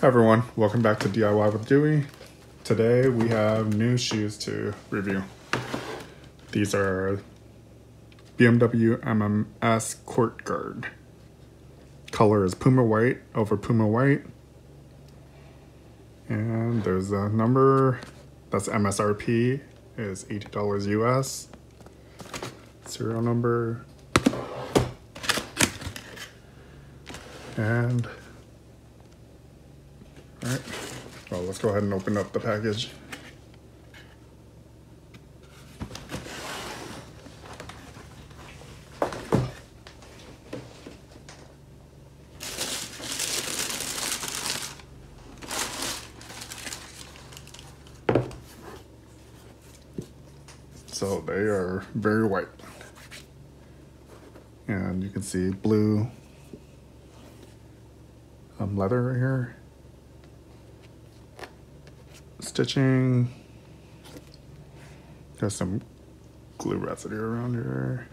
Everyone, welcome back to DIY with Duy. Today we have new shoes to review. These are BMW MMS Court Guard. Color is Puma White over Puma White. And there's a number that's MSRP is $80 US. Serial number. And all right, well, let's go ahead and open up the package. So they are very white. And you can see blue um, leather right here stitching. Got some glue residue around here.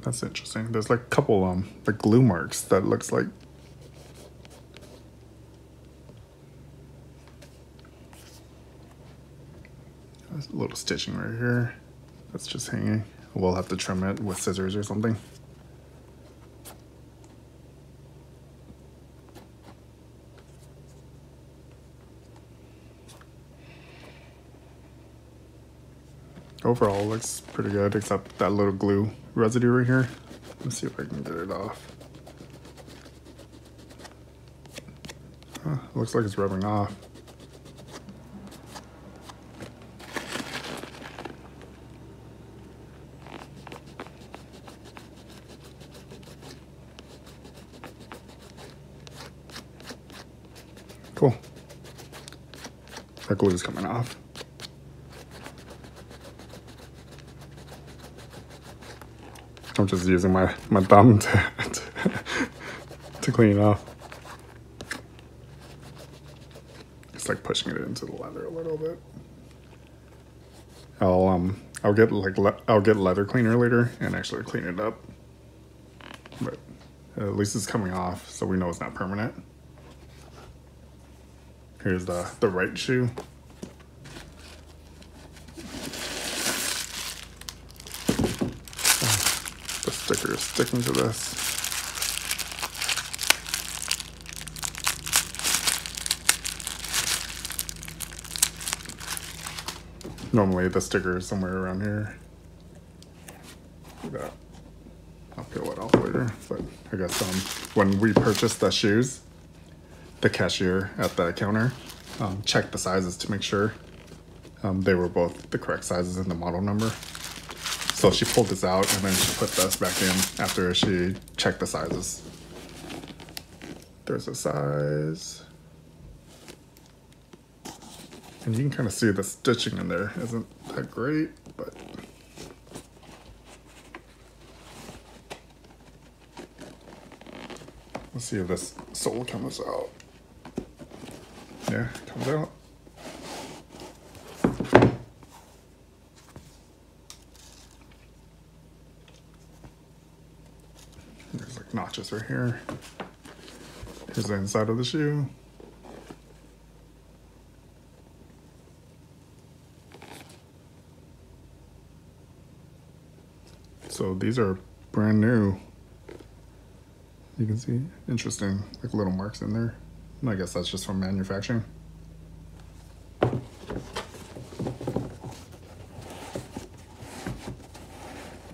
That's interesting. There's like a couple um like glue marks that looks like There's a little stitching right here. That's just hanging. We'll have to trim it with scissors or something. Overall looks pretty good except that little glue residue right here. Let's see if I can get it off. Huh, looks like it's rubbing off. Cool. That glue is coming off. I'm just using my, my thumb to, to, to clean it off. It's like pushing it into the leather a little bit. I'll um I'll get like I'll get leather cleaner later and actually clean it up. But at least it's coming off, so we know it's not permanent. Here's the the right shoe. Sticking to this. Normally the sticker is somewhere around here. that. I'll peel it off later, but I guess um, when we purchased the shoes, the cashier at the counter um, checked the sizes to make sure um, they were both the correct sizes and the model number. So she pulled this out and then she put this back in after she checked the sizes. There's a size. And you can kind of see the stitching in there isn't that great, but let's see if this sole comes out. Yeah, comes out. Notches right here. Here's the inside of the shoe. So these are brand new. You can see, interesting, like little marks in there. I guess that's just from manufacturing.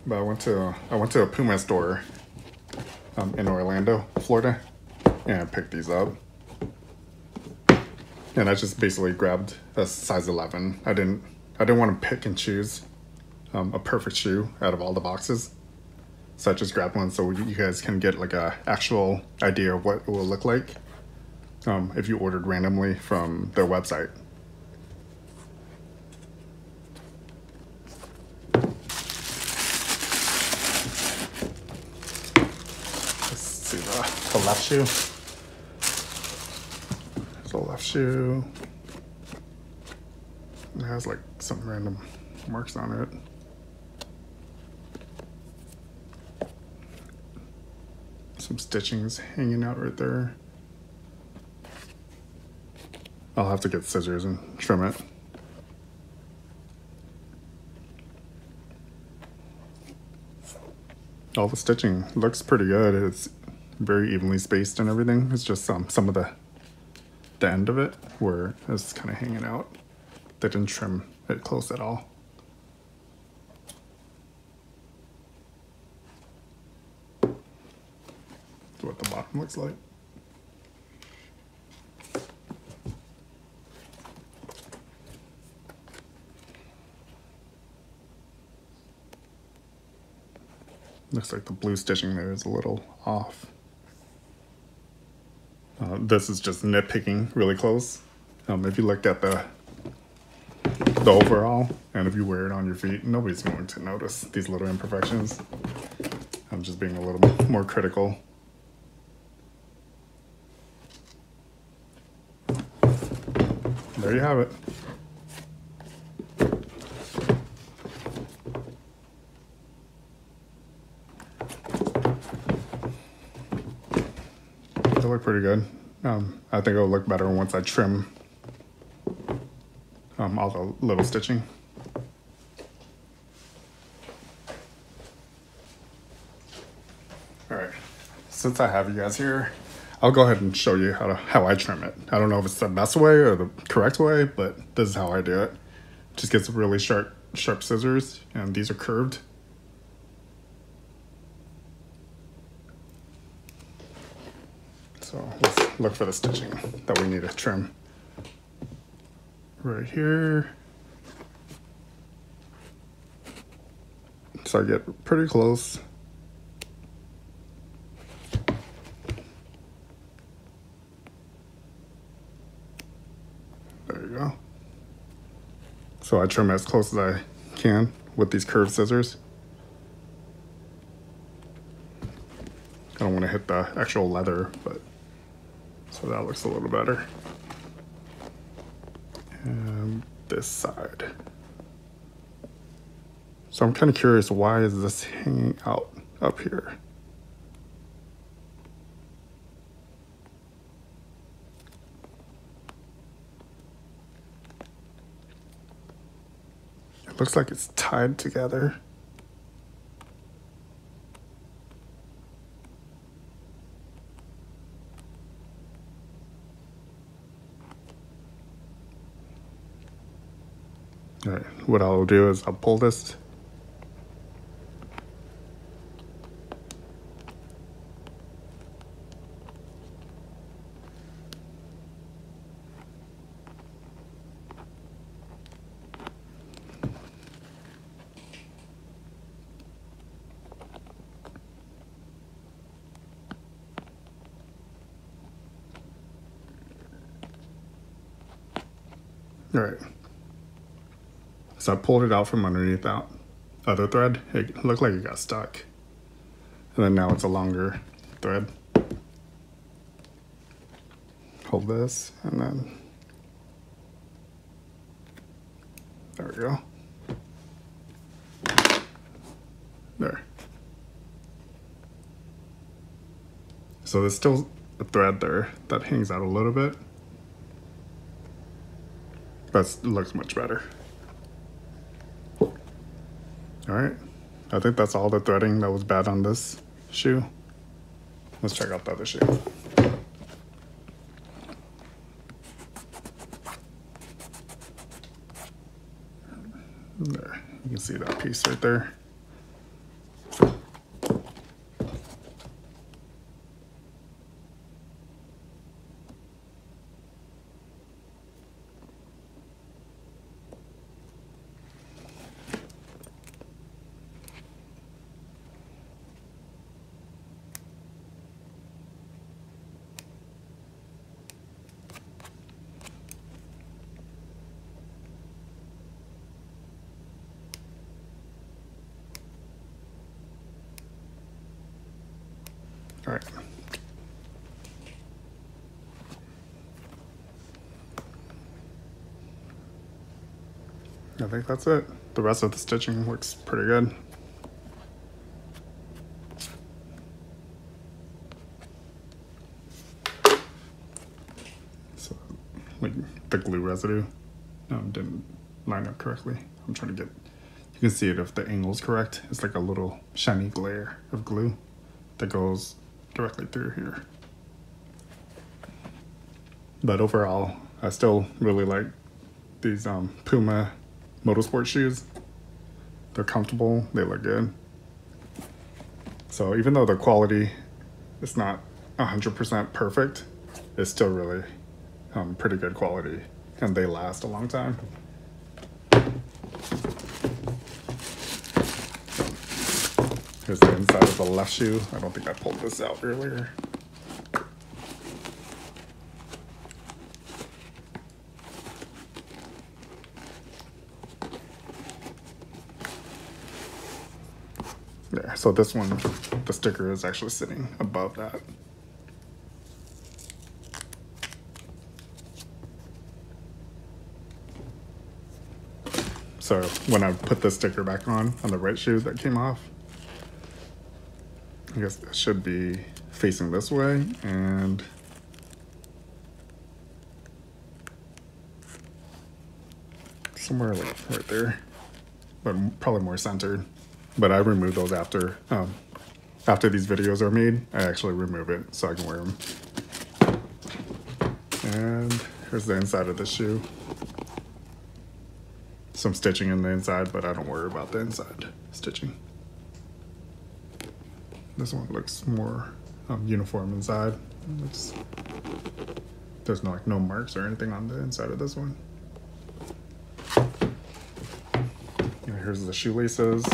But I went to I went to a Puma store um, in Orlando, Florida, and I picked these up. And I just basically grabbed a size 11. I didn't I didn't want to pick and choose um, a perfect shoe out of all the boxes. So I just grabbed one so you guys can get like a actual idea of what it will look like um, if you ordered randomly from their website. Shoe. the left shoe. It has like some random marks on it. some stitchings hanging out right there. I'll have to get scissors and trim it. All the stitching looks pretty good. It's very evenly spaced and everything. It's just some some of the the end of it where it's kind of hanging out. They didn't trim it close at all. That's what the bottom looks like. Looks like the blue stitching there is a little off. This is just nitpicking really close. Um, if you look at the the overall, and if you wear it on your feet, nobody's going to notice these little imperfections. I'm just being a little more critical. There you have it. They look pretty good. Um, I think it'll look better once I trim um, all the little stitching. All right, since I have you guys here, I'll go ahead and show you how to how I trim it. I don't know if it's the best way or the correct way, but this is how I do it. Just get some really sharp sharp scissors, and these are curved. So let's look for the stitching that we need to trim. Right here. So I get pretty close. There you go. So I trim as close as I can with these curved scissors. I don't want to hit the actual leather, but so that looks a little better. And this side. So I'm kind of curious, why is this hanging out up here? It looks like it's tied together. All right, what I'll do is I'll pull this. All right. So I pulled it out from underneath that other thread. It looked like it got stuck. And then now it's a longer thread. Hold this and then there we go. There. So there's still a thread there that hangs out a little bit. That looks much better. All right. I think that's all the threading that was bad on this shoe. Let's check out the other shoe. There, you can see that piece right there. right. I think that's it. The rest of the stitching looks pretty good. So, like the glue residue, no, didn't line up correctly. I'm trying to get, you can see it if the angle's correct. It's like a little shiny glare of glue that goes directly through here. But overall, I still really like these um, Puma motorsport shoes. They're comfortable, they look good. So even though the quality is not 100% perfect, it's still really um, pretty good quality and they last a long time. Here's the inside of the left shoe. I don't think I pulled this out earlier. There, so this one, the sticker is actually sitting above that. So when I put the sticker back on, on the right shoe that came off, I guess it should be facing this way and somewhere like right there, but probably more centered. But I remove those after, um, after these videos are made, I actually remove it so I can wear them. And here's the inside of the shoe some stitching in the inside, but I don't worry about the inside stitching. This one looks more um, uniform inside. There's no, like no marks or anything on the inside of this one. And here's the shoelaces.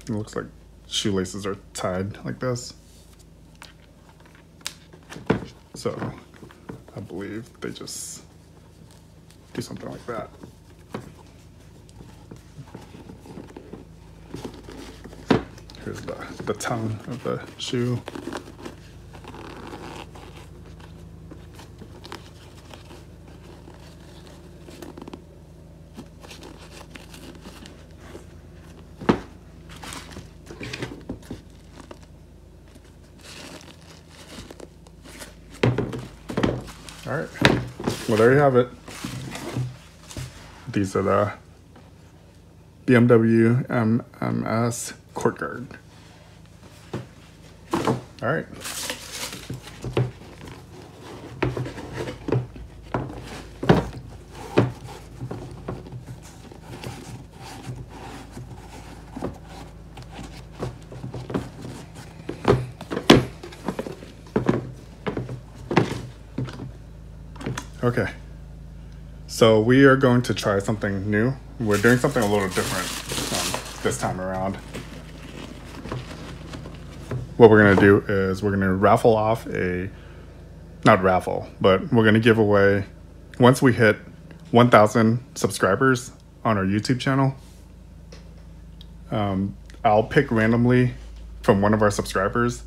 It looks like shoelaces are tied like this. So I believe they just do something like that. Here's the, the tongue of the shoe. All right. Well, there you have it. These are the BMW MMS All right. Okay. So we are going to try something new. We're doing something a little different um, this time around. What we're gonna do is we're gonna raffle off a, not raffle, but we're gonna give away, once we hit 1,000 subscribers on our YouTube channel, um, I'll pick randomly from one of our subscribers.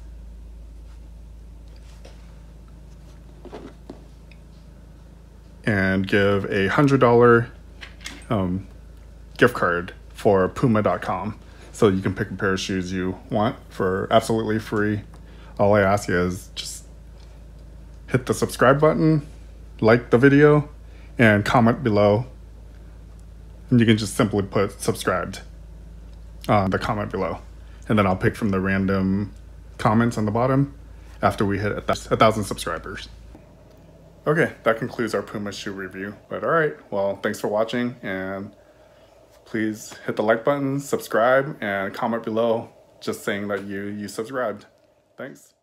And give a hundred dollar um, gift card for puma.com so you can pick a pair of shoes you want for absolutely free. All i ask you is just hit the subscribe button like the video and comment below. And you can just simply put subscribed on the comment below. And then i'll pick from the random comments on the bottom after we hit a, th a thousand subscribers. Okay, that concludes our Puma shoe review. But all right, well, thanks for watching and please hit the like button, subscribe, and comment below just saying that you, you subscribed. Thanks.